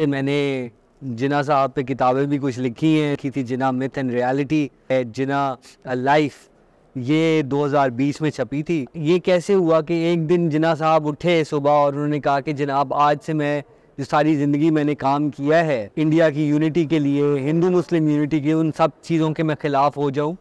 मैंने जिना साहब पे किताबें भी कुछ लिखी हैं की थी Jinnah myth and reality Jinnah life. ये 2020 में छपी थी। ये कैसे हुआ कि एक दिन जिना साहब उठे सुबह और उन्होंने कहा कि जनाब, आज से मैं, जो सारी ज़िंदगी मैंने काम किया है, इंडिया की यूनिटी के लिए, हिंदू मुस्लिम यूनिटी के उन सब चीज़ों के मैं ख़िलाफ़ हो जाऊँ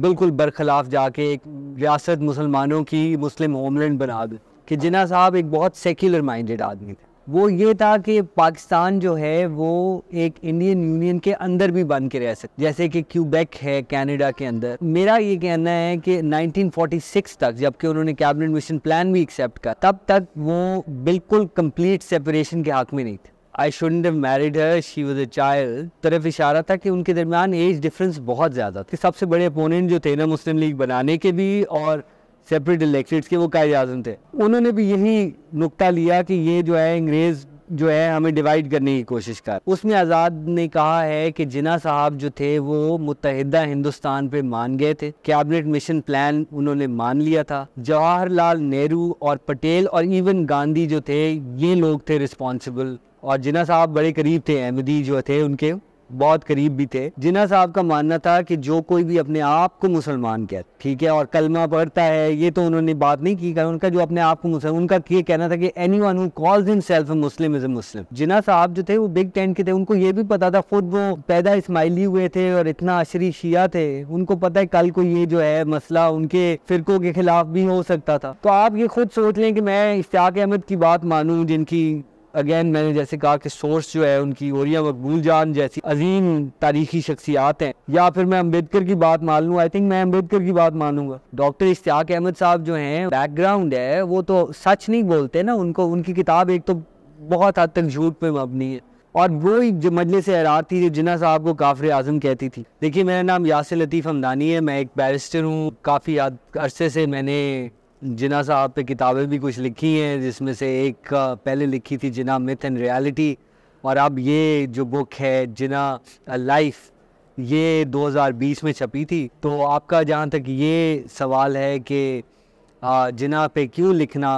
बिल्कुल बरखिलाफ़ जाके एक रियासत मुसलमानों की मुस्लिम होमलैंड बना दूँ। कि जिना साहब एक बहुत सेक्युलर माइंडेड आदमी थे। वो ये था कि पाकिस्तान जो है, वो एक इंडियन यूनियन के अंदर भी बन के रह सकते जैसे कि क्यूबेक है कनाडा के अंदर। मेरा ये कहना है कि 1946 तक, जबकि उन्होंने कैबिनेट मिशन प्लान भी एक्सेप्ट कर, तब तक वो बिल्कुल कंप्लीट सेपरेशन के हक में नहीं थे। I have married her she was a child तरफ़ इशारा था कि उनके दरमियान एज डिफरेंस बहुत ज़्यादा था। सबसे बड़े अपोनेंट जो थे ना, मुस्लिम लीग बनाने के भी, और सेपरेट इलेक्टेड के वो कायद आज़म थे। उन्होंने भी यही नुकता लिया कि ये जो है, अंग्रेज़ जो है, हमें डिवाइड करने की कोशिश कर। उसमें आज़ाद ने कहा है कि जिना साहब जो थे, वो मुतहदा हिंदुस्तान पे मान गए थे। कैबिनेट मिशन प्लान उन्होंने मान लिया था। जवाहरलाल नेहरू और पटेल और इवन गांधी जो थे, ये लोग थे रिस्पॉन्सिबल और जिना साहब बड़े करीब थे, अहमदी जो थे, उनके बहुत करीब भी थे। जिना साहब का मानना था कि जो कोई भी अपने आप को मुसलमान कहता, ठीक है? और कलमा पढ़ता है, ये तो उन्होंने बात नहीं की कर उनका जो अपने आप को मुसलमान, उनका ये कहना था कि anyone calls himself Muslim is a Muslim Jinnah sahab जो थे, वो बिग टेंट के थे, उनको ये भी पता था, खुद वो पैदा इस्माइली हुए थे और इतना अशरी शिया थे, उनको पता है कल को ये जो है मसला उनके फिरकों के खिलाफ भी हो सकता था। तो आप ये खुद सोच लें कि मैं इश्ताक अहमद की बात मानूँ, जिनकी अगेन मैंने जैसे कहा कि सोर्स जो है, उनकी ओरिया मकबूल जान जैसी अजीम तारीखी शख्सियात हैं। या फिर मैं अंबेडकर की बात मान लूँ आई थिंक मैं अंबेडकर की बात मानूँगा। डॉक्टर इश्तियाक अहमद साहब जो हैं बैकग्राउंड है, वो तो सच नहीं बोलते ना उनको। उनकी किताब एक तो बहुत हद तक झूठ पे मबनी है। और वो ही जो मजलिस से हैरात थी, जो जिना साहब को काफिर आज़म कहती थी। देखिए, मेरा नाम यासिर लतीफ़ हमदानी है, मैं एक बैरिस्टर हूँ। काफ़ी अरसे से मैंने जिना साहब पे किताबें भी कुछ लिखी हैं, जिसमें से एक पहले लिखी थी जिना मिथ एंड रियलिटी और अब ये जो बुक है, जिना लाइफ ये 2020 में छपी थी। तो आपका जहाँ तक ये सवाल है कि जिना पे क्यों लिखना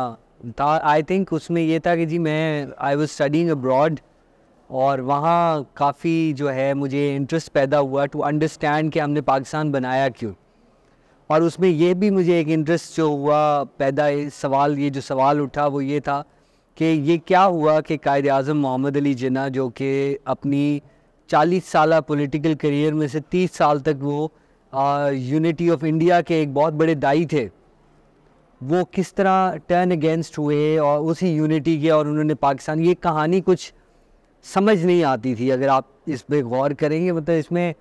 था आई थिंक उसमें ये था कि जी मैं आई वॉज़ स्टडिंग अब्रॉड और वहाँ काफ़ी जो है मुझे इंटरेस्ट पैदा हुआ टू अंडरस्टैंड कि हमने पाकिस्तान बनाया क्यों। और उसमें यह भी मुझे एक इंटरेस्ट जो हुआ, पैदा सवाल, ये जो सवाल उठा वो ये था कि ये क्या हुआ कि कायद अज़म मोहम्मद अली जिना जो कि अपनी 40 साल पॉलिटिकल करियर में से 30 साल तक वो यूनिटी ऑफ़ इंडिया के एक बहुत बड़े दाई थे, वो किस तरह टर्न अगेंस्ट हुए और उसी यूनिटी के और उन्होंने पाकिस्तान, ये कहानी कुछ समझ नहीं आती थी। अगर आप इस पर गौर करेंगे मतलब इसमें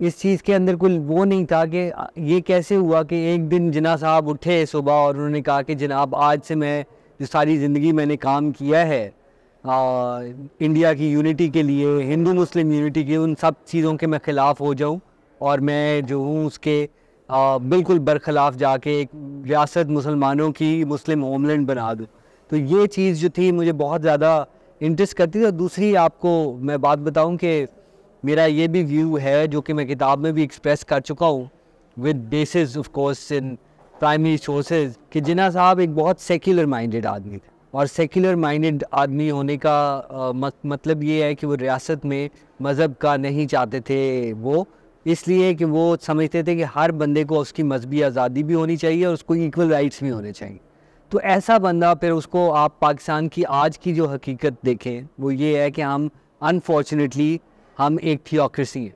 इस चीज़ के अंदर कोई वो नहीं था कि ये कैसे हुआ कि एक दिन जना साहब उठे सुबह और उन्होंने कहा कि जनाब आज से मैं जो सारी ज़िंदगी मैंने काम किया है आ, इंडिया की यूनिटी के लिए हिंदू मुस्लिम यूनिटी के उन सब चीज़ों के मैं ख़िलाफ़ हो जाऊँ और मैं जो हूँ उसके आ, बिल्कुल बरखिलाफ़ जाके एक रियासत मुसलमानों की मुस्लिम होमलैंड बना दूँ। तो ये चीज़ जो थी मुझे बहुत ज़्यादा इंटरेस्ट करती थी और दूसरी आपको मैं बात बताऊँ कि मेरा ये भी व्यू है जो कि मैं किताब में भी एक्सप्रेस कर चुका हूँ with basis of course in primary sources कि जिना साहब एक बहुत सेक्युलर माइंडेड आदमी थे। और सेक्युलर माइंडेड आदमी होने का आ, मत, मतलब ये है कि वो रियासत में मज़हब का नहीं चाहते थे वो। इसलिए कि वो समझते थे कि हर बंदे को उसकी मजहबी आज़ादी भी होनी चाहिए और उसको इक्वल राइट्स भी होने चाहिए। तो ऐसा बंदा फिर उसको आप पाकिस्तान की आज की जो हकीकत देखें वो ये है कि हम अनफॉर्चुनेटली हम एक थियोक्रेसी हैं।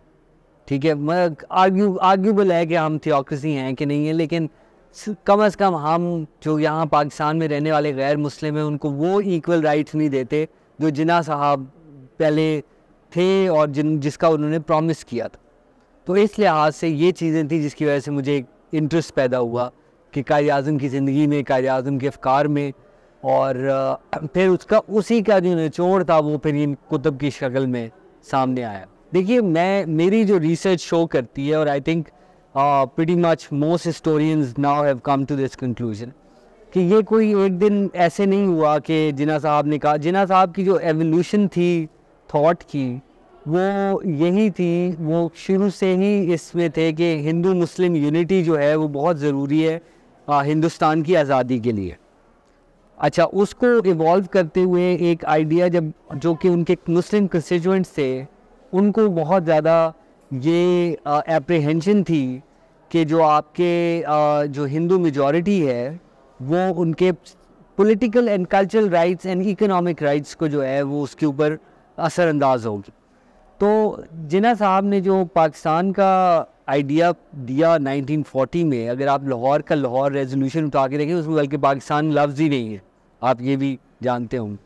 ठीक है? मैं आर्ग्यू आर्ग्यूबल है कि हम थियोक्रेसी हैं कि नहीं है, लेकिन कम अज़ कम हम जो यहाँ पाकिस्तान में रहने वाले गैर मुस्लिम हैं, उनको वो इक्वल राइट्स नहीं देते जो जिना साहब पहले थे और जिन, जिसका उन्होंने प्रॉमिस किया था। तो इस लिहाज से ये चीज़ें थी जिसकी वजह से मुझे एक इंटरेस्ट पैदा हुआ कि कायद अज़म की ज़िंदगी में, कायद अज़म के अफकार में और फिर उसका, उसी का जो निचोड़ था वो फिर इन कुतुब की शक्ल में सामने आया। देखिए मैं मेरी जो रिसर्च शो करती है और I think pretty much most historians now have come to this conclusion कि ये कोई एक दिन ऐसे नहीं हुआ कि जिना साहब ने कहा जिना साहब की जो एवोल्यूशन थी थॉट की वो यही थी वो शुरू से ही इसमें थे कि हिंदू मुस्लिम यूनिटी जो है वो बहुत ज़रूरी है आ, हिंदुस्तान की आज़ादी के लिए। अच्छा उसको इवॉल्व करते हुए एक आइडिया जब जो कि उनके मुस्लिम कंस्टिट्यूंट्स थे उनको बहुत ज़्यादा ये एप्रीहेंशन थी कि जो आपके आ, जो हिंदू मेजॉरिटी है वो उनके political and cultural rights and economic rights को जो है वो उसके ऊपर असरअंदाज होगी। तो जिना साहब ने जो पाकिस्तान का आइडिया दिया 1940 में अगर आप लाहौर का लाहौर रेजोल्यूशन उठा के देखें उसमें बल्कि पाकिस्तान लफ्ज़ ही नहीं है। आप ये भी जानते होंगे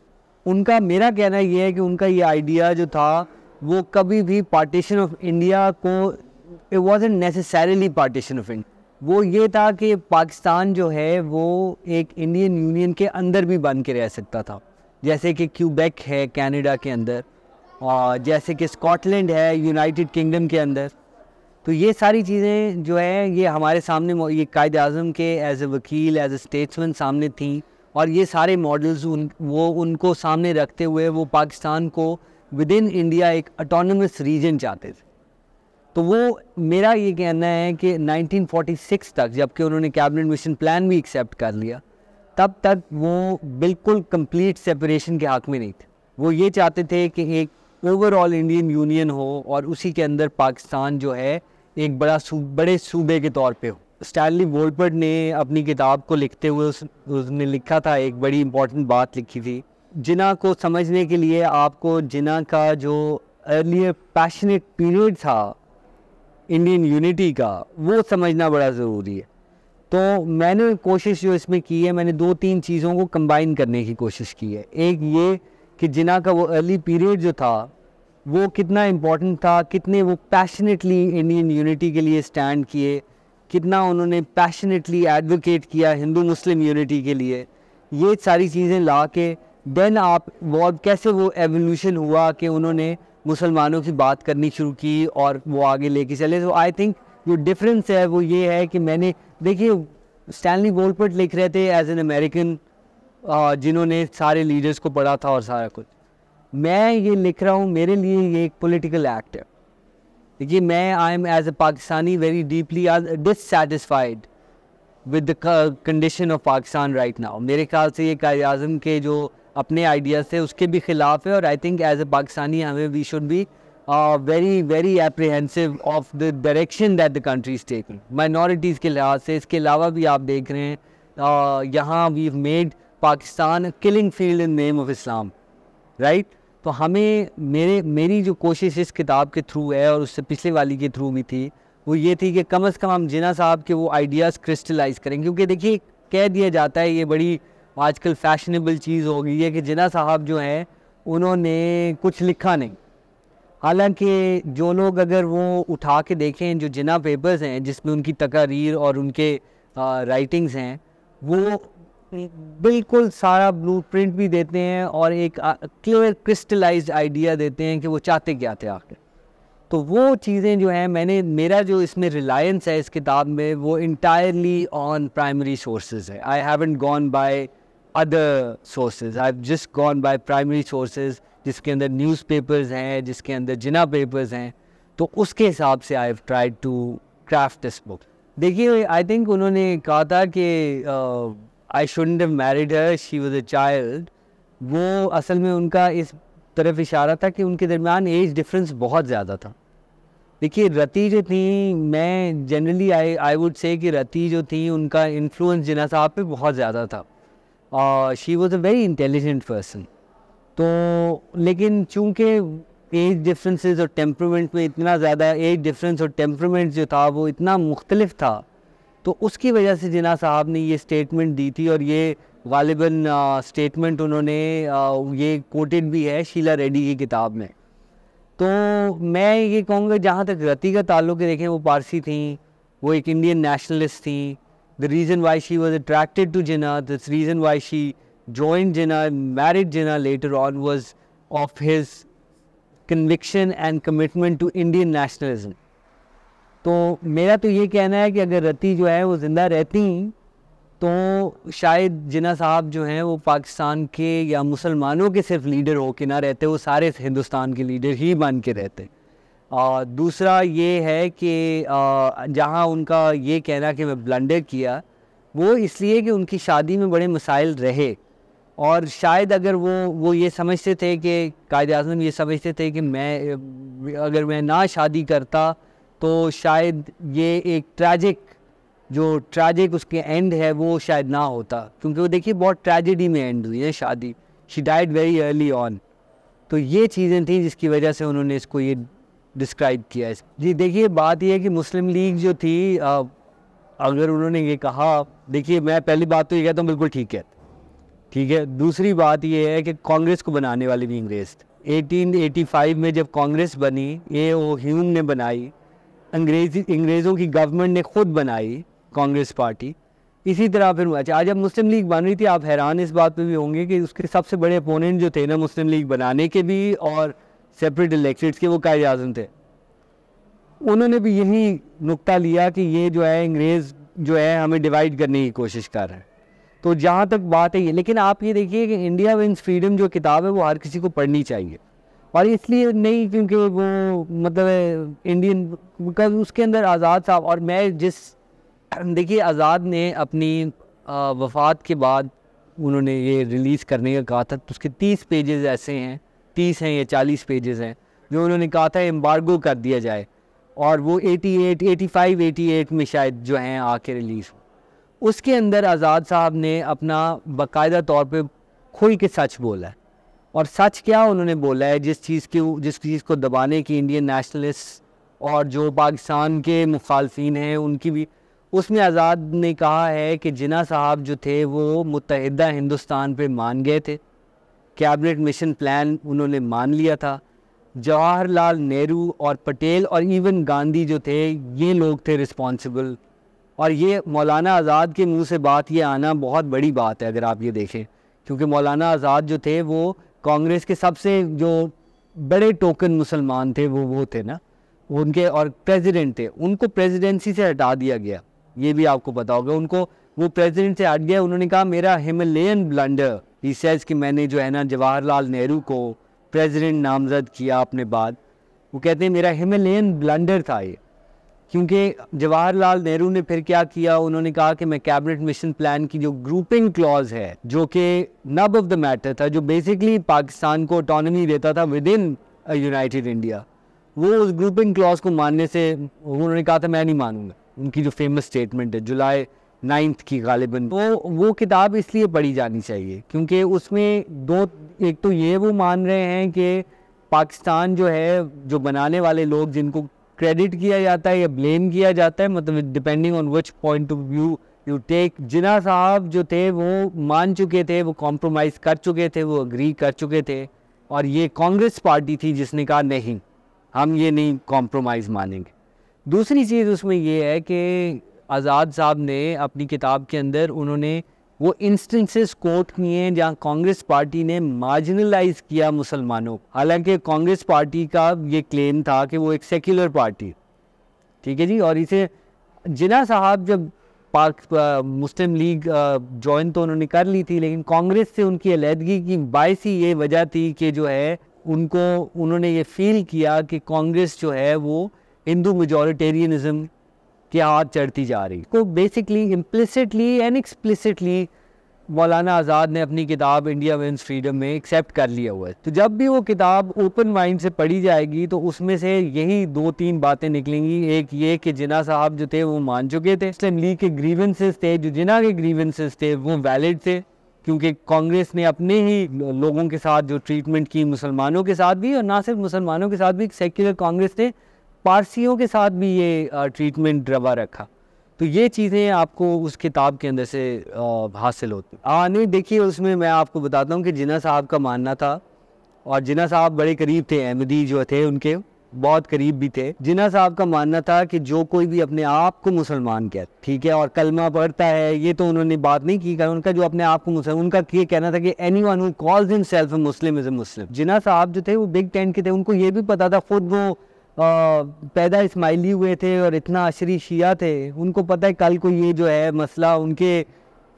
उनका मेरा कहना ये है कि उनका ये आइडिया जो था, वो कभी भी पार्टीशन ऑफ़ इंडिया को it was an necessarily partition of India वो ये था कि पाकिस्तान जो है, वो एक इंडियन यूनियन के अंदर भी बन के रह सकता था। जैसे कि क्यूबेक है कनाडा के अंदर, और जैसे कि स्कॉटलैंड है यूनाइटेड किंगडम के अंदर। तो ये सारी चीज़ें जो है, ये हमारे सामने ये कायद अज़म के एज ए वकील एज ए स्टेट्समैन सामने थी। और ये सारे मॉडल्स उन वो उनको सामने रखते हुए वो पाकिस्तान को विद इन इंडिया एक अटोनमस रीजन चाहते थे। तो वो मेरा ये कहना है कि 1946 तक जबकि उन्होंने कैबिनेट मिशन प्लान भी एक्सेप्ट कर लिया तब तक वो बिल्कुल कंप्लीट सेपरेशन के हक में नहीं थे। वो ये चाहते थे कि एक ओवरऑल इंडियन यूनियन हो और उसी के अंदर पाकिस्तान जो है एक बड़ा सू, बड़े सूबे के तौर पे हो। स्टैनली वोल्पर्ट ने अपनी किताब को लिखते हुए उस, उसने लिखा था एक बड़ी इंपॉर्टेंट बात लिखी थी। जिना को समझने के लिए आपको जिना का जो अर्लियर पैशनेट पीरियड था इंडियन यूनिटी का वो समझना बड़ा ज़रूरी है। तो मैंने कोशिश जो इसमें की है मैंने दो तीन चीज़ों को कंबाइन करने की कोशिश की है। एक ये कि जिना का वो अर्ली पीरियड जो था वो कितना इम्पोर्टेंट था कितने वो पैशनेटली इंडियन यूनिटी के लिए स्टैंड किए कितना उन्होंने पैशनेटली एडवोकेट किया हिंदू मुस्लिम यूनिटी के लिए। ये सारी चीज़ें ला के देन आप वो कैसे वो एवोल्यूशन हुआ कि उन्होंने मुसलमानों की बात करनी शुरू की और वो आगे लेके चले? तो आई थिंक जो डिफरेंस है वो ये है कि मैंने, देखिए स्टैनली वोल्पर्ट लिख रहे थे एज एन अमेरिकन जिन्होंने सारे लीडर्स को पढ़ा था और सारा कुछ। मैं ये लिख रहा हूँ, मेरे लिए ये एक पॉलिटिकल एक्ट है। देखिए मैं I am as a Pakistani very deeply dissatisfied with the condition of Pakistan right now मेरे ख्याल से ये कायद अजम के जो अपने आइडियाज़ थे उसके भी ख़िलाफ़ है और I think as a Pakistani हमें we should be very very apprehensive of the direction that the country is taken minorities के लिहाज से इसके अलावा भी आप देख रहे हैं uh, यहाँ we made Pakistan killing field in name of Islam right तो हमें मेरे, मेरी जो कोशिश इस किताब के थ्रू है और उससे पिछले वाली के थ्रू भी थी, वो ये थी कि कम अज़ कम हम जिना साहब के वो आइडियाज़ क्रिस्टलाइज करें। क्योंकि देखिए, कह दिया जाता है, ये बड़ी आजकल फैशनेबल चीज़ हो गई है कि जिना साहब जो हैं, उन्होंने कुछ लिखा नहीं। हालाँकि जो लोग अगर वो उठा के देखें, जो जिना पेपर्स हैं, जिसमें उनकी तकारीर और उनके राइटिंग्स हैं, वो बिल्कुल सारा ब्लू प्रिंट भी देते हैं और एक क्लियर क्रिस्टलाइज्ड आइडिया देते हैं कि वो चाहते क्या थे आखिर। तो वो चीज़ें जो हैं, मैंने, मेरा जो इसमें रिलायंस है इस किताब में, वो इंटायरली ऑन प्राइमरी सोर्सेज है। I haven't gone by other sources I just gone by primary sources जिसके अंदर न्यूज़पेपर्स हैं, जिसके अंदर जिना पेपर्स हैं। तो उसके हिसाब से I have tried to craft this book देखिए आई थिंक उन्होंने कहा था कि I should married her she was a child वो असल में उनका इस तरफ़ इशारा था कि उनके दरमियान एज डिफरेंस बहुत ज़्यादा था। देखिए, रति जो थी, मैं generally I I would say कि रति जो थी, उनका इन्फ्लुएंस जिना साहब पे बहुत ज़्यादा था। और she was a very intelligent person तो लेकिन चूँकि एज डिफरेंसेस और टेम्परमेंट में इतना ज़्यादा एज डिफरेंस और टेम्परमेंट जो था, वो इतना मुख्तलिफ़ था तो उसकी वजह से जिना साहब ने ये स्टेटमेंट दी थी और ये गालिबन स्टेटमेंट उन्होंने ये कोटेड भी है शीला रेड्डी की किताब में। तो मैं ये कहूँगा जहाँ तक रति का ताल्लुक देखें वो पारसी थी, वो एक इंडियन नेशनलिस्ट थी। The reason why she was attracted to Jinnah this reason why she join Jinnah married Jinnah later on was of his conviction and commitment to Indian nationalism तो मेरा तो ये कहना है कि अगर रति जो है वो ज़िंदा रहती तो शायद जिना साहब जो हैं वो पाकिस्तान के या मुसलमानों के सिर्फ़ लीडर हो के ना रहते, वो सारे हिंदुस्तान के लीडर ही बन के रहते। और दूसरा ये है कि जहाँ उनका ये कहना कि मैं ब्लंडर किया, वो इसलिए कि उनकी शादी में बड़े मसाइल रहे। और शायद अगर वो वो ये समझते थे कि, कायद अजम ये समझते थे कि मैं, अगर मैं ना शादी करता तो शायद ये एक ट्रैजिक जो ट्रैजिक उसके एंड है वो शायद ना होता। क्योंकि वो देखिए बहुत ट्रेजिडी में एंड हुई है शादी। She died very early on तो ये चीज़ें थी जिसकी वजह से उन्होंने इसको ये डिस्क्राइब किया। है जी देखिए बात ये है कि मुस्लिम लीग जो थी आ, अगर उन्होंने ये कहा देखिए मैं पहली बात तो ये कहता हूँ बिल्कुल ठीक है। ठीक है? दूसरी बात ये है कि कांग्रेस को बनाने वाले भी अंग्रेज़ थे 1885 में जब कांग्रेस बनी ये ओ ह्यूम ने बनाई। अंग्रेज़ी, अंग्रेज़ों की गवर्नमेंट ने खुद बनाई कांग्रेस पार्टी। इसी तरह फिर अच्छा आज जब मुस्लिम लीग बन रही थी, आप हैरान इस बात पे भी होंगे कि उसके सबसे बड़े अपोनेंट जो थे ना मुस्लिम लीग बनाने के भी और सेपरेट इलेक्टेड के, वो कायद आज़म थे। उन्होंने भी यही नुकता लिया कि ये जो है, अंग्रेज़ जो है, हमें डिवाइड करने की कोशिश कर रहे हैं। तो जहाँ तक बात है ये, लेकिन आप ये देखिए कि इंडिया विंस फ्रीडम जो किताब है, वो हर किसी को पढ़नी चाहिए। और इसलिए नहीं क्योंकि वो मतलब इंडियन बिकॉज़ उसके अंदर आज़ाद साहब और मैं जिस देखिए आज़ाद ने अपनी वफ़ात के बाद उन्होंने ये रिलीज़ करने का कहा था तो उसके तीस पेजेस ऐसे हैं तीस हैं या चालीस पेजेस हैं जो उन्होंने कहा था एम्बार्गो कर दिया जाए। और वो 88, 85, 88 में शायद जो हैं आके रिलीज़ उसके अंदर आज़ाद साहब ने अपना बाकायदा तौर पे खुल के सच बोला है। और सच क्या उन्होंने बोला है, जिस चीज़ की, जिस चीज़ को दबाने की इंडियन नेशनलिस्ट और जो पाकिस्तान के मुखालफी हैं, उनकी भी, उसमें आज़ाद ने कहा है कि जिना साहब जो थे, वो मुतहदा हिंदुस्तान पे मान गए थे। कैबिनेट मिशन प्लान उन्होंने मान लिया था। जवाहरलाल नेहरू और पटेल और इवन गांधी जो थे, ये लोग थे रिस्पॉन्सिबल और ये मौलाना आज़ाद के मुँह से बात ये आना बहुत बड़ी बात है, अगर आप ये देखें। क्योंकि मौलाना आज़ाद जो थे, वो कांग्रेस के सबसे जो बड़े टोकन मुसलमान थे, वो वो थे ना? उनके और प्रेसिडेंट थे। उनको प्रेसिडेंसी से हटा दिया गया। ये भी आपको पता होगा। उनको, वो प्रेसिडेंट से हट गया उन्होंने कहा, मेरा हिमालयन ब्लंडर ही सेज कि मैंने जो है ना जवाहरलाल नेहरू को प्रेसिडेंट नामजद किया अपने बाद। वो कहते हैं, मेरा हिमालयन ब्लंडर था ये। क्योंकि जवाहरलाल नेहरू ने फिर क्या किया? उन्होंने कहा कि मैं कैबिनेट मिशन प्लान की जो ग्रुपिंग क्लॉज है, जो कि नब ऑफ़ द मैटर था, जो बेसिकली पाकिस्तान को ऑटोनमी देता था विद इन यूनाइटेड इंडिया वो उस ग्रुपिंग क्लॉज को मानने से उन्होंने कहा था, मैं नहीं मानूँगा। उनकी जो फ़ेमस स्टेटमेंट है, जुलाई नाइन्थ की गालिबन वो वो किताब इसलिए पढ़ी जानी चाहिए क्योंकि उसमें दो, एक तो ये वो मान रहे हैं कि पाकिस्तान जो है, जो बनाने वाले लोग जिनको क्रेडिट किया जाता है या ब्लेम किया जाता है मतलब depending on which point of view you take Jinnah sahab जो थे वो मान चुके थे, वो कॉम्प्रोमाइज़ कर चुके थे, वो अग्री कर चुके थे, और ये कांग्रेस पार्टी थी जिसने कहा, नहीं, हम ये नहीं कॉम्प्रोमाइज़ मानेंगे. दूसरी चीज़ उसमें ये है कि आज़ाद साहब ने अपनी किताब के अंदर उन्होंने वो इंस्टेंसेस कोट किए हैं जहाँ कांग्रेस पार्टी ने मार्जिनलाइज किया मुसलमानों को। हालाँकि कांग्रेस पार्टी का ये क्लेम था कि वो एक सेक्युलर पार्टी ठीक है जी? और इसे जिना साहब जब पाक मुस्लिम लीग ज्वाइन तो उन्होंने कर ली थी, लेकिन कांग्रेस से उनकी अलीहदगी की बायस ही ये वजह थी कि जो है, उनको, उन्होंने ये फील किया कि कांग्रेस जो है वो हिंदू मेजोरिटेरियनिज़म के हाथ चढ़ती जा रही। को बेसिकली इम्प्लिसिटली एंड एक्सप्लिसिटली मौलाना आज़ाद ने अपनी किताब इंडिया विंस फ्रीडम में एक्सेप्ट कर लिया हुआ है। तो जब भी वो किताब ओपन माइंड से पढ़ी जाएगी तो उसमें से यही दो तीन बातें निकलेंगी। एक ये कि जिना साहब जो थे, वो मान चुके थे। मुस्लिम लीग के ग्रीवेंसेस थे, जो जिना के ग्रीवेंसेस थे, वो वैलिड थे। क्योंकि कांग्रेस ने अपने ही लोगों के साथ जो ट्रीटमेंट की, मुसलमानों के साथ भी, और ना सिर्फ़ मुसलमानों के साथ भी सेक्युलर कांग्रेस ने पारसियों के साथ भी ये ट्रीटमेंट रवा रखा। तो ये चीज़ें आपको उस किताब के अंदर से हासिल होती। हाँ नहीं, देखिए, उसमें मैं आपको बताता हूँ कि जिना साहब का मानना था, और जिना साहब बड़े करीब थे, अहमदी जो थे उनके, बहुत करीब भी थे। जिना साहब का मानना था कि जो कोई भी अपने आप को मुसलमान कहता ठीक है, और कलमा पढ़ता है, ये तो उन्होंने बात नहीं की कर उनका जो अपने आप को मुसलमान, उनका ये कहना था कि anyone calls himself Muslim is a Muslim Jinnah sahab जो थे, वो बिग टेंट के थे, उनको ये भी पता था, खुद वो पैदा इस्माइली हुए थे और इतना अशरी शिया थे, उनको पता है कल को ये जो है मसला उनके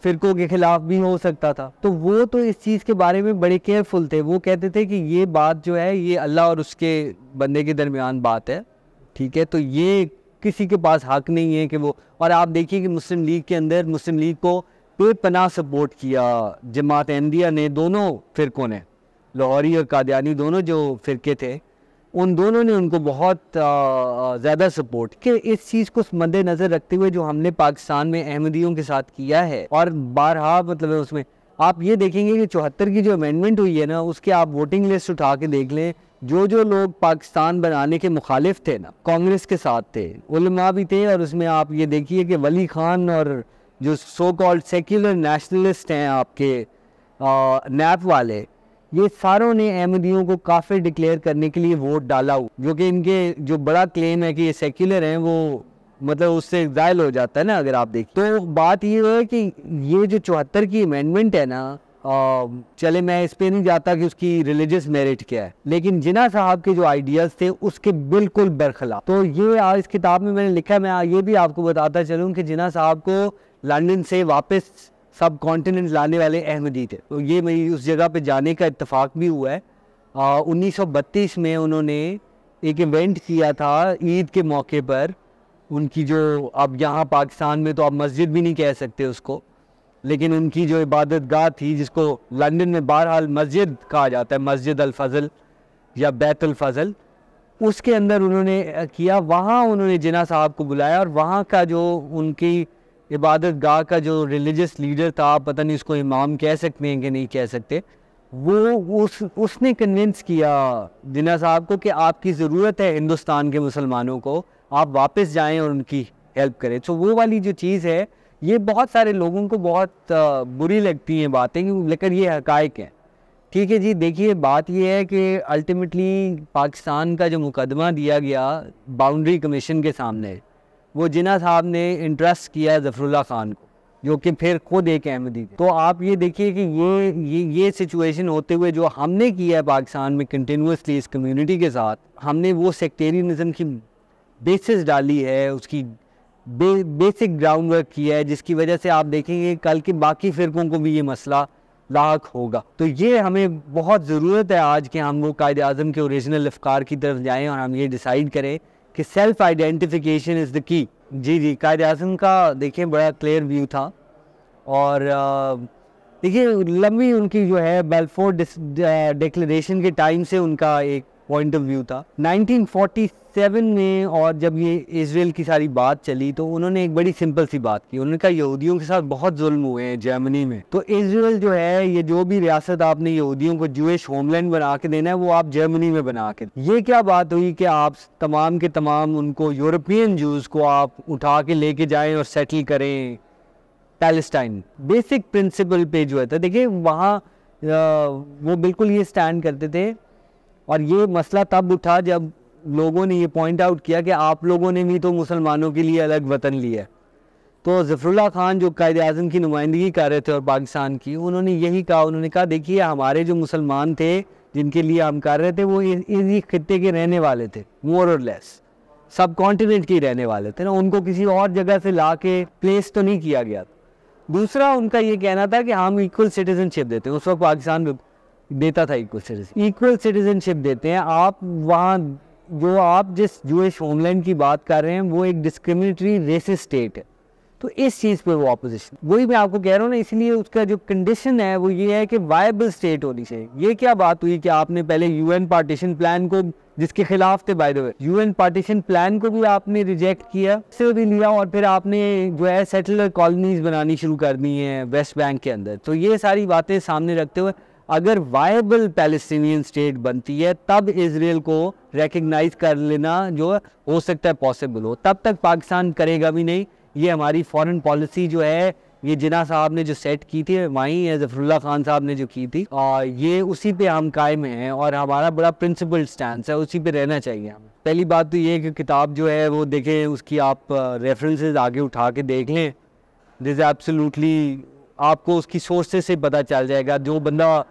फ़िरक़ों के ख़िलाफ़ भी हो सकता था। तो वो तो इस चीज़ के बारे में बड़े केयरफुल थे। वो कहते थे कि ये बात जो है, ये अल्लाह और उसके बंदे के दरमियान बात है, ठीक है? तो ये किसी के पास हक नहीं है कि वो, और आप देखिए कि मुस्लिम लीग के अंदर मुस्लिम लीग को बेपना सपोर्ट किया जमात अहमदिया ने, दोनों फ़िरकों ने, लाहौरी और कादियानी दोनों जो फ़िरके थे। उन दोनों ने उनको बहुत ज़्यादा सपोर्ट कि इस चीज़ को मद्देनज़र रखते हुए जो हमने पाकिस्तान में अहमदियों के साथ किया है, और बारहा मतलब उसमें, आप ये देखेंगे कि चौहत्तर की जो अमेंडमेंट हुई है ना, उसके आप वोटिंग लिस्ट उठा के देख लें। जो जो लोग पाकिस्तान बनाने के मुखालिफ थे ना, कांग्रेस के साथ थे, उलमा भी थे, और उसमें आप ये देखिए कि वली खान और जो सो कॉल्ड सेक्युलर नेशनलिस्ट हैं आपके नैप वाले ये सारों ने अहमदियों को काफिर डिक्लेयर करने के लिए वोट डाला, जो कि इनके जो बड़ा क्लेम है कि ये सेक्युलर हैं, वो मतलब उससे जायल हो जाता है ना, अगर आप देखें। तो बात ये है कि ये जो चौहत्तर की अमेंडमेंट है ना चले मैं इस पर नहीं जाता कि उसकी रिलीजियस मेरिट क्या है, लेकिन जिना साहब के जो आइडियाज़ थे, उसके बिल्कुल बरखिलाफ। तो ये आज इस किताब में मैंने लिखा है, मैं ये भी आपको बताता चलूँ कि जिना साहब को लंदन से वापस सब कॉन्टिनेंट लाने वाले अहमदी थे तो ये मेरी उस जगह पे जाने का इतफाक़ भी हुआ है। उन्नीस सौ बत्तीस में उन्होंने एक इवेंट किया था ईद के मौके पर। उनकी जो, अब यहाँ पाकिस्तान में तो आप मस्जिद भी नहीं कह सकते उसको, लेकिन उनकी जो इबादत गाह थी, जिसको लंदन में बहरहाल मस्जिद कहा जाता है, मस्जिद अल या बैत फजल, उसके अंदर उन्होंने किया। वहाँ उन्होंने जिना साहब को बुलाया और वहाँ का जो उनकी इबादत गाह का जो रिलीजियस लीडर था, पता नहीं उसको इमाम कह सकते हैं कि नहीं कह सकते, वो उस, उसने कन्विंस किया जिना साहब को कि आपकी ज़रूरत है हिंदुस्तान के मुसलमानों को, आप वापस जाएँ और उनकी हेल्प करें। तो वो वाली जो चीज़ है, ये बहुत सारे लोगों को बहुत बुरी लगती हैं बातें, लेकिन ये हकायक हैं। ठीक है जी, देखिए, बात ये है कि अल्टीमेटली पाकिस्तान का जो मुकदमा दिया गया बाउंड्री कमीशन के सामने वो जिना साहब ने इंटरेस्ट किया है जफरुल्ला खान को जो कि फिर खुद एक अहमदी तो आप ये देखिए कि ये ये ये सिचुएशन होते हुए जो हमने किया है पाकिस्तान में कंटिन्यूसली इस कम्युनिटी के साथ हमने वो सेक्टेरियनिज़म की बेसिस डाली है उसकी बे, बेसिक ग्राउंड वर्क किया है जिसकी वजह से आप देखेंगे कल के बाकी फ़िरकों को भी ये मसला लाक होगा। तो ये हमें बहुत ज़रूरत है आज कि हम वो कायद अज़म के औरिजिनल अफकार की तरफ़ जाएँ और हम ये डिसाइड करें कि self identification is the key जी जी, कायद अज़म का देखिए, बड़ा क्लियर व्यू था। और देखिए, लंबी उनकी जो है बेलफोर डिक्लेरेशन के टाइम से उनका एक पॉइंट ऑफ़ व्यू था। 1947 में और जब ये इसराइल की सारी बात चली तो उन्होंने एक बड़ी सिंपल सी बात की। उन्होंने कहा, यहूदियों के साथ बहुत जुल्म हुए हैं जर्मनी में। तो इसराइल जो है, ये जो भी रियासत आपने यहूदियों को जूश होमलैंड बना के देना है, वो आप जर्मनी में बना के ये क्या बात हुई कि आप तमाम के तमाम उनको यूरोपियन जूस को आप उठा के लेके जाएँ और सेटल करें पैलेस्टाइन बेसिक प्रिंसिपल पे जो है था देखिए, वहाँ वो बिल्कुल ये स्टैंड करते थे और ये मसला तब उठा जब लोगों ने ये पॉइंट आउट किया कि आप लोगों ने भी तो मुसलमानों के लिए अलग वतन लिया तो जफरुल्ला खान जो कायद अजम की नुमाइंदगी कर रहे थे और पाकिस्तान की, उन्होंने यही कहा, उन्होंने कहा, देखिए, हमारे जो मुसलमान थे, जिनके लिए हम कर रहे थे, वो इसी खत्े के रहने वाले थे मोर और लेस सब कॉन्टिनेंट के रहने वाले थे ना, उनको किसी और जगह से ला के प्लेस तो नहीं किया गया दूसरा उनका ये कहना था कि हम इक्वल सिटीजनशिप देते हैं। उस वक्त पाकिस्तान देता था इक्वल सिटीजन इक्वल सिटीजनशिप देते हैं। आप वहाँ, जो आप जिस जूश होमलैंड की बात कर रहे हैं, वो एक डिस्क्रिमिनेटरी रेसिस स्टेट है। तो इस चीज़ पे वो अपोजिशन वही मैं आपको कह रहा हूँ ना, इसलिए उसका जो कंडीशन है, वो ये है कि वायबल स्टेट होनी चाहिए। ये क्या बात हुई कि आपने पहले यूएन पार्टीशन प्लान को, जिसके खिलाफ थे by the way UN partition plan को भी आपने रिजेक्ट किया से भी लिया, और फिर आपने जो है सेटलर कॉलोनीज बनानी शुरू कर दी हैं वेस्ट बैंक के अंदर। तो ये सारी बातें सामने रखते हुए अगर वायबल पैलेस्टीनियन स्टेट बनती है, तब इसराइल को रिकग्नाइज कर लेना जो हो सकता है पॉसिबल हो। तब तक पाकिस्तान करेगा भी नहीं। ये हमारी फॉरेन पॉलिसी जो है, ये जिना साहब ने जो सेट की थी, वहीं जफरुल्ला खान साहब ने जो की थी और ये उसी पे हम कायम हैं और हमारा बड़ा प्रिंसिपल स्टैंड है, उसी पे रहना चाहिए हमें। पहली बात तो ये कि किताब जो है, वो देखें, उसकी आप रेफरेंसेस आगे उठा के देख लें। दिस एब्सोल्युटली आपको उसकी सोर्सेज से पता चल जाएगा, जो बंदा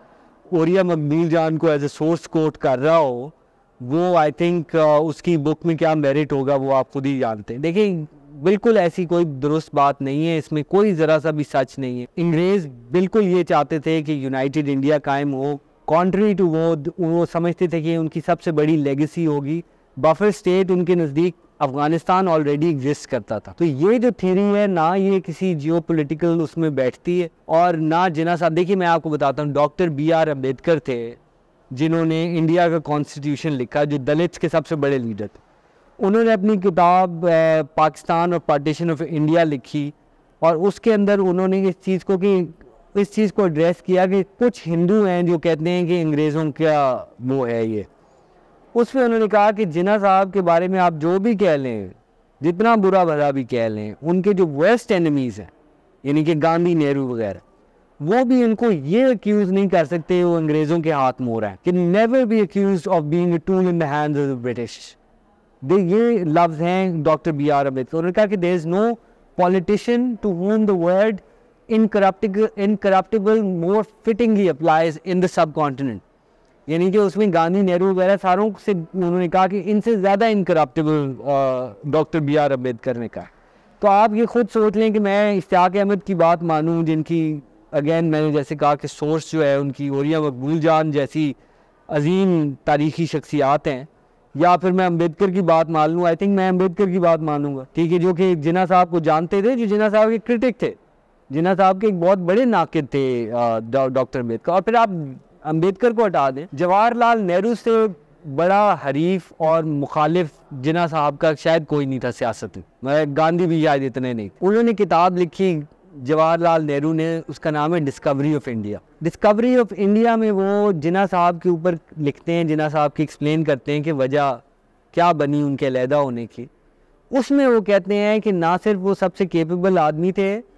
ओरिया मकबील जान को एज ए सोर्स कोट कर रहा हो वो आई थिंक uh, उसकी बुक में क्या मेरिट होगा वो आप खुद ही जानते हैं। देखिए बिल्कुल ऐसी कोई दुरुस्त बात नहीं है इसमें कोई ज़रा सा भी सच नहीं है। अंग्रेज़ बिल्कुल ये चाहते थे कि यूनाइटेड इंडिया कायम हो। कॉन्ट्री टू वो वो समझते थे कि उनकी सबसे बड़ी लेगेसी होगी। बफर स्टेट उनके नज़दीक अफ़गानिस्तान ऑलरेडी एग्जिस्ट करता था। तो ये जो थ्योरी है, ना ये किसी जियो पोलिटिकल उसमें बैठती है और ना जिना साहब देखिए मैं आपको बताता हूँ डॉक्टर बी आर अंबेडकर थे, जिन्होंने इंडिया का कॉन्स्टिट्यूशन लिखा, जो दलित के सबसे बड़े लीडर थे। उन्होंने अपनी किताब पाकिस्तान और पार्टीशन ऑफ़ इंडिया लिखी और उसके अंदर उन्होंने इस चीज़ को कि, इस चीज़ को एड्रेस किया कि कुछ हिंदू हैं जो कहते हैं कि अंग्रेज़ों का वो है ये। उसमें उन्होंने कहा कि जिना साहब के बारे में आप जो भी कह लें, जितना बुरा भला भी कह लें, उनके जो वेस्ट एनिमीज़ हैं, यानी कि गांधी, नेहरू वगैरह, वो भी इनको ये अक्यूज़ नहीं कर सकते वो अंग्रेज़ों के हाथ मोर हैं, कि never be accuse of being a tool in the hands of the British they, ये लफ्ज़ हैं डॉक्टर बी आर अंबेडकर। उन्होंने कहा कि there is no politician to whom the world incorruptible more fittingly applies in the subcontinent यानी कि उसमें गांधी नेहरू वगैरह सारों से उन्होंने कहा कि इनसे ज़्यादा incorruptible doctor B R Ambedkar ने कहा। तो आप ये खुद सोच लें कि मैं इश्ताक अहमद की बात मानूँ, जिनकी अगेन मैंने जैसे कहा कि सोर्स जो है, उनकी ओरिया मकबूल जान जैसी अजीम तारीखी शख्सियात हैं, या फिर मैं अंबेडकर की बात मान लूँ आई थिंक मैं अंबेडकर की बात मानूँगा। ठीक है, जो कि जिना साहब को जानते थे, जो जिना साहब के क्रिटिक थे। जिना साहब के एक बहुत बड़े नाकिद थे डॉक्टर अंबेडकर। और फिर आप अंबेडकर को हटा दें। जवाहरलाल नेहरू से बड़ा हरीफ और मुखालिफ जिना साहब का शायद कोई नहीं था सियासत। में गांधी भी शायद इतने नहीं। उन्होंने किताब लिखी, जवाहरलाल नेहरू ने, उसका नाम है discovery of India discovery of India में वो जिना साहब के ऊपर लिखते हैं, जिना साहब की एक्सप्लेन करते हैं कि वजह क्या बनी उनके लैदा होने की। उसमें वो कहते हैं कि ना सिर्फ़ वो सबसे केपेबल आदमी थे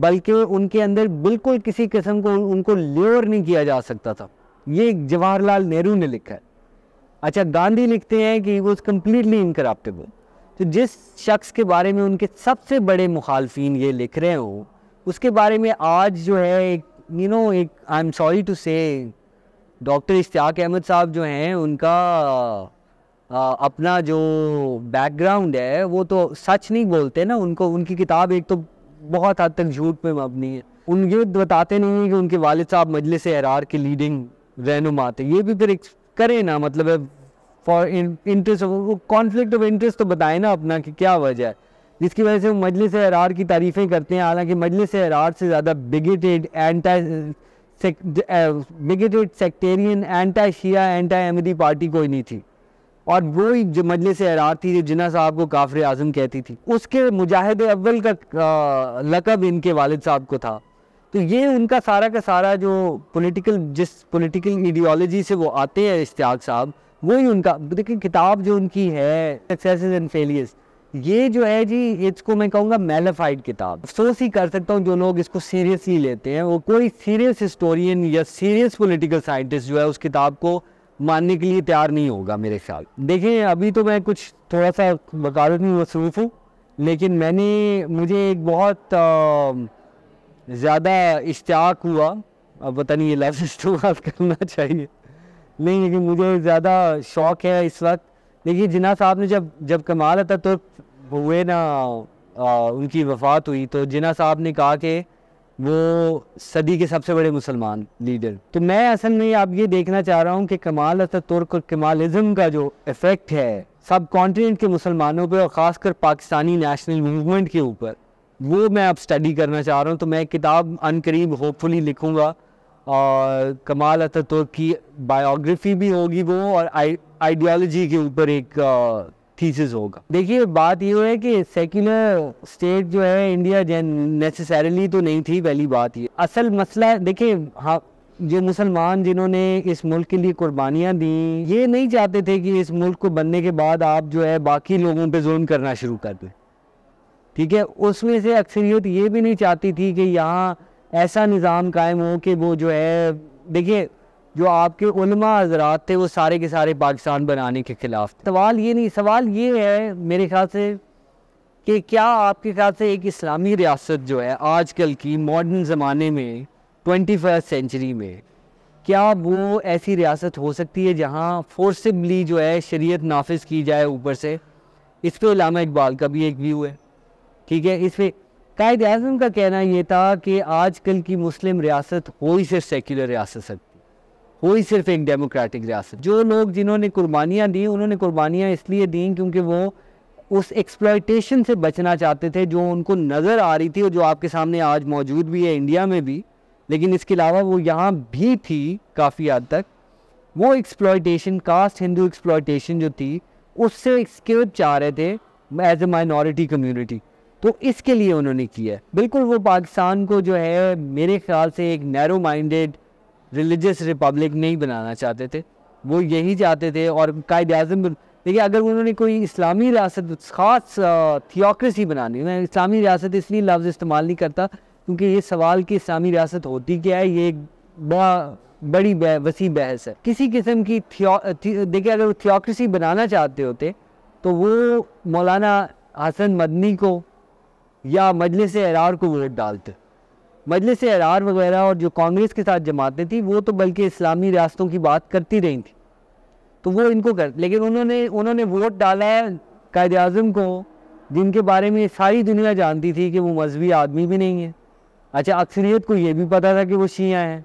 बल्कि उनके अंदर बिल्कुल किसी किस्म को उनको ल्योर नहीं किया जा सकता था। ये जवाहरलाल नेहरू ने लिखा है। अच्छा गांधी लिखते हैं कि वो कम्प्लीटली इनकरप्टेबल तो जिस शख्स के बारे में उनके सबसे बड़े मुखालफी ये लिख रहे हो उसके बारे में आज जो है एक यू नो एक I am sorry to say doctor Ishtiaq Ahmed sahab जो हैं उनका आ, अपना जो बैकग्राउंड है वो तो सच नहीं बोलते ना उनको उनकी किताब एक तो बहुत हद तक झूठ पे मबनी है। उन ये बताते नहीं हैं कि उनके वालिद साहब मजलिस एरार के लीडिंग रहनुमा थे। ये भी फिर करें ना मतलब for interest conflict of interest तो बताएँ ना अपना कि क्या वजह है। जिसकी वजह से वो मजलिस एरार की तारीफ़ें करते हैं, हालाँकि मजलिस एरार से ज़्यादा bigoted anti bigoted sectarian anti Shia anti Ahmadi party कोई नहीं थी। और वो जो मजलिस एरार थी, जो जिना साहब को काफर आज़म कहती थी, उसके मुजाहिद अव्वल का लकब इनके वालिद साहब को था। तो ये उनका सारा का सारा जो पॉलिटिकल जिस पॉलिटिकल आइडियोलॉजी से वो आते हैं इश्तियाक साहब वही उनका, देखिए किताब जो उनकी है सक्सेस एंड फेलियर्स ये जो है जी, इसको मैं कहूँगा मेलाफाइड किताब। अफसोस ही कर सकता हूँ जो लोग इसको सीरियसली लेते हैं, वो कोई सीरियस हिस्टोरियन या सीरियस पॉलिटिकल साइंटिस्ट जो है उस किताब को मानने के लिए तैयार नहीं होगा मेरे ख्याल। देखिए अभी तो मैं कुछ थोड़ा सा वकालत में मसरूफ़ हूँ लेकिन मैंने मुझे एक बहुत ज़्यादा इश्तियाक हुआ। अब पता नहीं ये लफ्ज़ इस्तेमाल करना चाहिए। नहीं लेकिन मुझे ज़्यादा शौक़ है इस वक्त। देखिए जिना साहब ने जब जब कमाल था तो हुए ना आ, उनकी वफ़ात हुई तो जिना साहब ने कहा कि वो सदी के सबसे बड़े मुसलमान लीडर। तो मैं असल में आप ये देखना चाह रहा हूँ कि कमाल तुर्क और कमालिज्म का जो इफ़ेक्ट है, सब कॉन्टिनेंट के मुसलमानों पे और ख़ासकर पाकिस्तानी नेशनल मूवमेंट के ऊपर, वो मैं अब स्टडी करना चाह रहा हूँ। तो मैं किताब अनकरीब होपफुली लिखूँगा और कमाल तुर्क की बायोग्राफी भी होगी वो और आइडियोलॉजी के ऊपर एक थीसिस होगा। देखिए, बात ये है कि सेक्युलर स्टेट जो है इंडिया नेसेसरली तो नहीं थी, पहली बात ये। असल मसला देखिए हाँ जो मुसलमान जिन्होंने इस मुल्क के लिए कुर्बानियाँ दी, ये नहीं चाहते थे कि इस मुल्क को बनने के बाद आप जो है, बाकी लोगों पे जुल्म करना शुरू कर दें। ठीक है? उसमें से अक्सरियत ये भी नहीं चाहती थी कि यहाँ ऐसा निज़ाम कायम हो कि वो जो है, देखिए जो आपके उलमा हजरात थे, वो सारे के सारे पाकिस्तान बनाने के ख़िलाफ़ सवाल ये नहीं, सवाल ये है, मेरे ख्याल से, कि क्या आपके ख्याल से एक इस्लामी रियासत जो है, आजकल की मॉडर्न ज़माने में ट्वेंटी फ़र्स्ट सेंचुरी में, क्या वो ऐसी रियासत हो सकती है जहाँ फोर्सिबली जो है शरीयत नाफिज की जाए ऊपर से? इस पर इलामा इकबाल का भी एक व्यू है। ठीक है, इस पर कायद अजम का कहना ये था कि आजकल की मुस्लिम रियासत हो ही सिर्फ़ सेक्युलर रियासत सकती वो ही सिर्फ़ एक डेमोक्रेटिक रियासत। जो लोग जिन्होंने कुर्बानियाँ दी, उन्होंने कुर्बानियाँ इसलिए दी क्योंकि वो उस एक्सप्लाइटेशन से बचना चाहते थे, जो उनको नज़र आ रही थी और जो आपके सामने आज मौजूद भी है इंडिया में भी। लेकिन इसके अलावा वो यहाँ भी थी काफ़ी हद तक। वो एक्सप्लाइटेशन कास्ट हिंदू एक्सप्लाइटेशन जो थी, उससे स्केप चाह रहे थे एज ए माइनॉरिटी कम्युनिटी तो इसके लिए उन्होंने किया है। बिल्कुल वो पाकिस्तान को जो है, मेरे ख्याल से एक नैरो माइंडेड रिलीजियस रिपब्लिक नहीं बनाना चाहते थे। वो यही चाहते थे और कायद अजम देखिए, अगर उन्होंने कोई इस्लामी रियासत, ख़ास थियोक्रेसी बनानी, मैं इस्लामी रियासत इसलिए लफ्ज़ इस्तेमाल नहीं करता क्योंकि ये सवाल कि इस्लामी रियासत होती क्या है, ये एक बड़ा, बड़ी वसी बहस है। किसी किस्म की थियो देखिए, अगर वो थियोक्रेसी बनाना चाहते होते तो वो मौलाना हसन मदनी को या मजलिस एरार को वोट डालते। मजलिस अरार वगैरह और जो कांग्रेस के साथ जमातें थी, वो तो बल्कि इस्लामी रियासतों की बात करती रही थी। तो वो इनको कर, लेकिन उन्होंने उन्होंने वोट डाला है कायद अजम को, जिनके बारे में सारी दुनिया जानती थी कि वो मजहबी आदमी भी नहीं है। अच्छा अक्सरियत को ये भी पता था कि वो शिया हैं।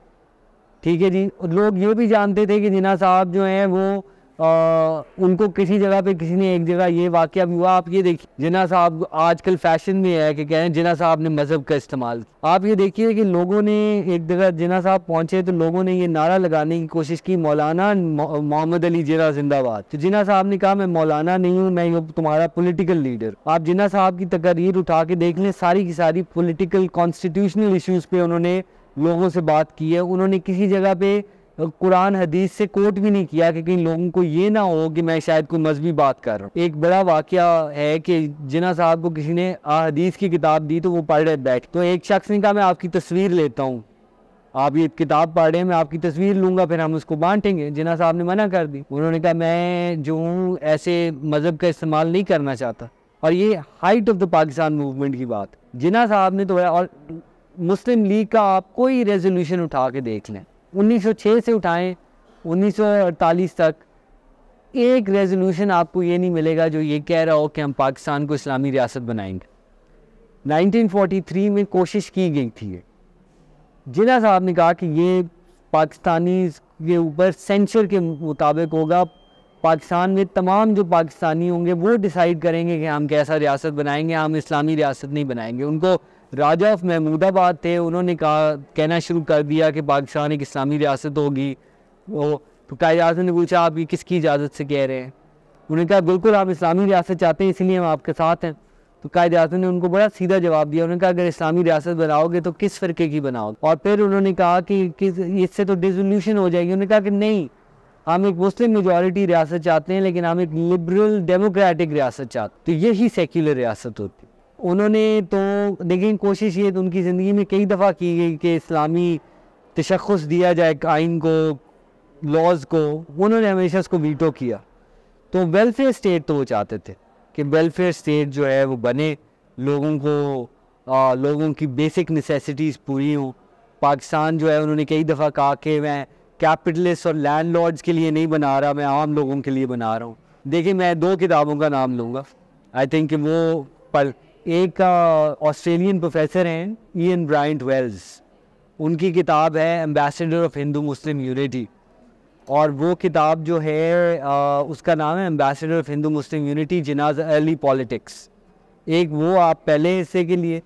ठीक है जी लोग ये भी जानते थे कि जिना साहब जो हैं, वो आ, उनको किसी जगह पे किसी ने एक जगह ये वाक़ हुआ आप ये देखिए जिना साहब आजकल फ़ैशन में है कि कह जिना साहब ने मज़हब का इस्तेमाल आप ये देखिए कि लोगों ने एक जगह जिना साहब पहुँचे तो लोगों ने ये नारा लगाने की कोशिश की मौलाना मोहम्मद अली जिना जिंदाबाद। तो जिना साहब ने कहा मैं मौलाना नहीं हूँ मैं तुम्हारा पोलिटिकल लीडर आप जिना साहब की तकरीर उठा के देख लें सारी की सारी पोलिटिकल कॉन्स्टिट्यूशनल इशूज़ पे उन्होंने लोगों से बात की है। उन्होंने किसी जगह पे कुरान हदीस से कोट भी नहीं किया कि कहीं लोगों को ये ना हो कि मैं शायद कोई मजहबी बात कर रहा हूँ। एक बड़ा वाक़ है कि जिना साहब को किसी ने हदीस की किताब दी तो वो पढ़ रहे बैठ। तो एक शख्स ने कहा, मैं आपकी तस्वीर लेता हूँ। आप ये किताब पढ़ रहे हैं, मैं आपकी तस्वीर लूँगा, फिर हम उसको बांटेंगे। जिना साहब ने मना कर दी। उन्होंने कहा, मैं जो हूँ, ऐसे मज़हब का इस्तेमाल नहीं करना चाहता। और ये height of the Pakistan movement की बात। जिना साहब ने तो और मुस्लिम लीग का आप कोई रेजोल्यूशन उठा के देख लें। 1906 से उठाएँ 1948 तक। एक रेजोल्यूशन आपको ये नहीं मिलेगा जो ये कह रहा हो कि हम पाकिस्तान को इस्लामी रियासत बनाएँगे। 1943 में कोशिश की गई थी जिना साहब ने कहा कि ये पाकिस्तानी के ऊपर सेंचर के मुताबिक होगा। पाकिस्तान में तमाम जो पाकिस्तानी होंगे वो डिसाइड करेंगे कि हम कैसा रियासत बनाएँगे, हम इस्लामी रियासत नहीं बनाएँगे। उनको राजा ऑफ़ महमूदाबाद थे उन्होंने कहा कहना शुरू कर दिया कि पाकिस्तान एक इस्लामी रियासत होगी। वो तो कायद ने पूछा आप ये किसकी इजाज़त से कह रहे हैं? उन्होंने कहा बिल्कुल आप इस्लामी रियासत चाहते हैं इसलिए हम आपके साथ हैं। तो कायद अजम ने उनको बड़ा सीधा जवाब दिया। उन्होंने कहा अगर इस्लामी रियासत बनाओगे तो किस फ़िरके की बनाओगे? और फिर उन्होंने कहा कि, कि इससे तो डिजोल्यूशन हो जाएगी। उन्होंने कहा कि नहीं हम एक मुस्लिम मेजॉरिटी रियासत चाहते हैं लेकिन हम एक लिबरल डेमोक्रेटिक रियासत चाहते तो यही सेक्युलर रियासत होती उन्होंने तो लेकिन कोशिश ये तो उनकी ज़िंदगी में कई दफ़ा की गई कि इस्लामी तशखस दिया जाए आइन को लॉज को। उन्होंने हमेशा उसको वीटो किया। तो वेलफेयर स्टेट तो वो चाहते थे कि वेलफेयर स्टेट जो है वो बने लोगों को आ, लोगों की बेसिक नेसेसिटीज़ पूरी हों। पाकिस्तान जो है उन्होंने कई दफ़ा कहा कि मैं कैपिटलिस्ट और लैंड के लिए नहीं बना रहा मैं आम लोगों के लिए बना रहा हूँ। देखिए मैं दो किताबों का नाम लूँगा। आई थिंक वो पर एक ऑस्ट्रेलियन प्रोफेसर हैं ईएन ब्राइंट वेल्स उनकी किताब है ambassador of Hindu Muslim unity और वो किताब जो है उसका नाम है ambassador of Hindu Muslim unity Jinnah's early politics एक वो आप पहले हिस्से के लिए,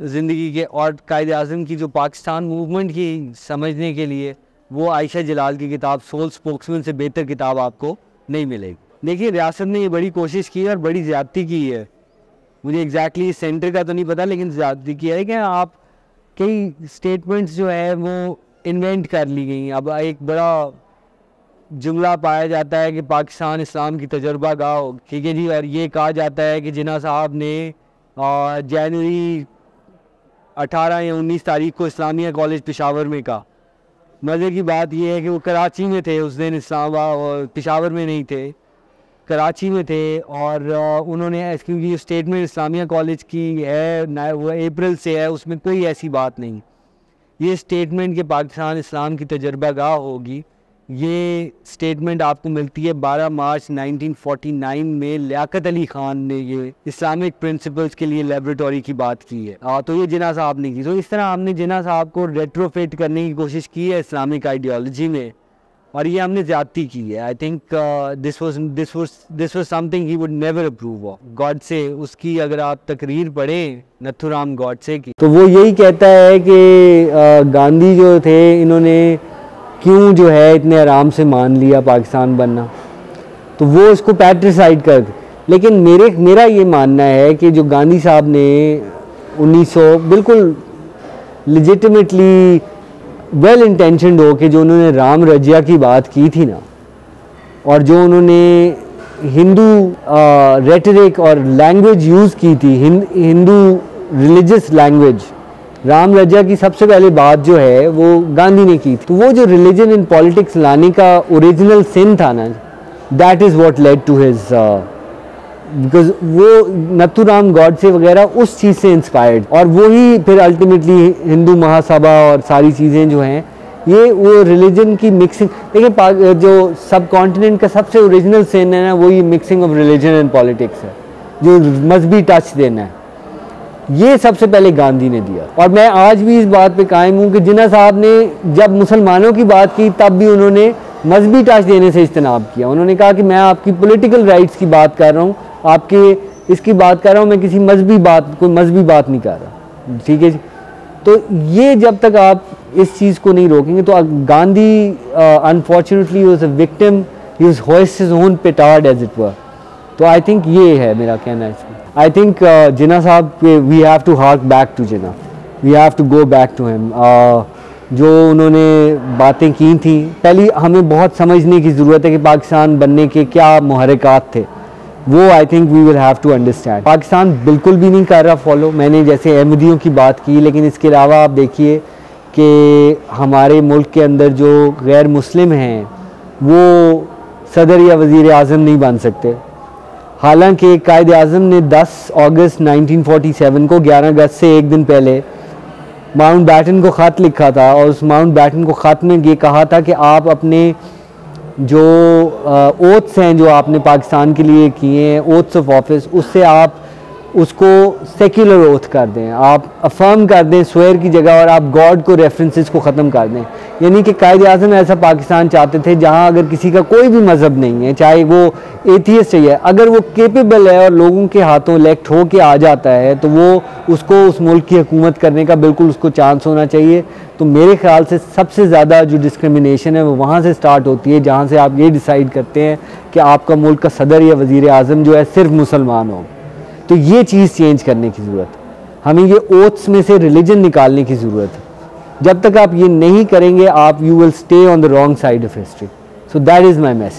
ज़िंदगी के और कायद अज़म की जो पाकिस्तान मूवमेंट की समझने के लिए, वो आयशा जलाल की किताब सोल स्पोक्समैन से बेहतर किताब आपको नहीं मिलेगी। देखिए, रियासत ने ये बड़ी कोशिश की है और बड़ी ज़्यादती की है। मुझे एग्जैक्टली exactly सेंटर का तो नहीं पता, लेकिन किया है कि आप कई स्टेटमेंट्स जो है वो इन्वेंट कर ली गई अब एक बड़ा जुमला पाया जाता है कि पाकिस्तान इस्लाम की तजर्बा गाह ठीक है जी, और ये कहा जाता है कि जिना साहब ने जनवरी 18 या 19 तारीख को इस्लामिया कॉलेज पेशावर में कहा। मज़े की बात यह है कि वो कराची में थे, उस दिन इस्लामाबाद और पेशावर में नहीं थे। कराची में थे और उन्होंने क्योंकि स्टेटमेंट इस्लामिया कॉलेज की है वो अप्रैल से है उसमें कोई ऐसी बात नहीं। ये स्टेटमेंट के पाकिस्तान इस्लाम की तजर्बा गाह होगी। ये स्टेटमेंट आपको मिलती है 12 मार्च 1949 में लियाकत अली ख़ान ने ये इस्लामिक प्रिंसिपल्स के लिए लेबरेटरी की बात की है। आ, तो ये जिना साहब ने की। तो इस तरह हमने जिना साहब को रेट्रोफेट करने की कोशिश की है इस्लामिक आइडियोलॉजी में। और ये हमने ज्यादती की है। I think this was this was this was something he would never approve of God से उसकी अगर आप तकरीर पढ़ें नथुराम गॉड से की। तो वो यही कहता है कि uh, गांधी जो थे इन्होंने क्यों जो है इतने आराम से मान लिया पाकिस्तान बनना। तो वो इसको पैट्रिसाइड कर लेकिन मेरे मेरा ये मानना है कि जो गांधी साहब ने 1900 बिल्कुल लिजिटिमेटली वेल इंटेंशनड हो कि जो उन्होंने राम रजिया की बात की थी ना, और जो उन्होंने हिंदू रेटरिक और लैंग्वेज यूज़ की थी Hindu religious language Ram Raja की सबसे पहले बात जो है, वो गांधी ने की थी। तो वो जो रिलीजन इन पॉलिटिक्स लाने का ओरिजिनल सिन था ना that is what led to his because वो नथुराम गॉड से वगैरह उस चीज़ से इंस्पायर्ड और वो ही फिर अल्टीमेटली हिंदू महासभा और सारी चीज़ें जो हैं, ये वो रिलीजन की मिक्सिंग देखिए जो सब कॉन्टिनेंट का सबसे ओरिजिनल सेन है ना, वो ये mixing of religion and politics है, जो मजहबी टच देना है। ये सबसे पहले गांधी ने दिया। और मैं आज भी इस बात पे कायम हूँ कि जिना साहब ने जब मुसलमानों की बात की, तब भी उन्होंने मजहबी टच देने से इज्तनाब किया। उन्होंने कहा कि मैं आपकी पॉलिटिकल राइट्स की बात कर रहा हूँ आपके इसकी बात कर रहा हूँ, मैं किसी मजहबी बात, कोई मजहबी बात नहीं कर रहा। ठीक है जी? तो ये जब तक आप इस चीज़ को नहीं रोकेंगे तो Gandhi unfortunately was a victim he his own petard as it were तो आई थिंक ये है मेरा कहना इसमें। आई थिंक जिना साहब we have to hark back to Jinnah we have to go back to him जो उन्होंने बातें की थी, पहली हमें बहुत समझने की ज़रूरत है कि पाकिस्तान बनने के क्या महरक़ात थे। वो I think we will have to understand Pakistan बिल्कुल भी नहीं कर रहा फॉलो मैंने जैसे अहमदियों की बात की, लेकिन इसके अलावा आप देखिए कि हमारे मुल्क के अंदर जो गैर मुस्लिम हैं, वो सदर या वज़ी अजम नहीं बन सकते. हालाँकि कायद अजम ने 10 अगस्त 1947 को 11 अगस्त से एक दिन पहले माउंट बैटन को ख़त लिखा था और उस माउंट बैटन को ख़त में ये कहा था कि आप अपने जो ओथ्स हैं जो आपने पाकिस्तान के लिए किए हैं ओथ्स ऑफ़ ऑफ़िस उससे आप उसको सेक्युलर ओथ कर दें। आप अफर्म कर दें स्वेयर की जगह और आप गॉड को रेफरेंसेस को ख़त्म कर दें। यानी कि कायद अजम ऐसा पाकिस्तान चाहते थे, जहाँ अगर किसी का कोई भी मज़हब नहीं है, चाहे वो एथियस्ट है अगर वो केपेबल है और लोगों के हाथों इलेक्ट हो के आ जाता है तो वो उसको, उस मुल्क की हुकूमत करने का बिल्कुल उसको चांस होना चाहिए। तो मेरे ख्याल से सबसे ज़्यादा जो डिस्क्रिमिनेशन है, वो वहाँ से स्टार्ट होती है, जहाँ से आप ये डिसाइड करते हैं कि आपका मुल्क का सदर या वज़ी अजम जो है, सिर्फ़ मुसलमान हो। तो ये चीज़ चेंज करने की ज़रूरत हमें ये ओथ्स में से रिलीजन निकालने की ज़रूरत है। जब तक आप ये नहीं करेंगे, आप you will stay on the wrong side of history so that is my message